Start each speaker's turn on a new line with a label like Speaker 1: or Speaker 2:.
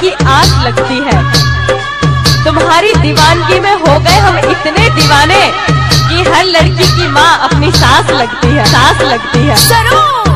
Speaker 1: की आस लगती है। तुम्हारी दीवानगी में हो गए हम इतने दीवाने कि हर लड़की की माँ अपनी सास लगती है, सास लगती है।
Speaker 2: ज़रूर।